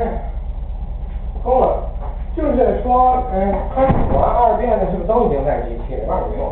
唉够了就是说嗯开始玩二遍的是不是都已经在机器里那我们用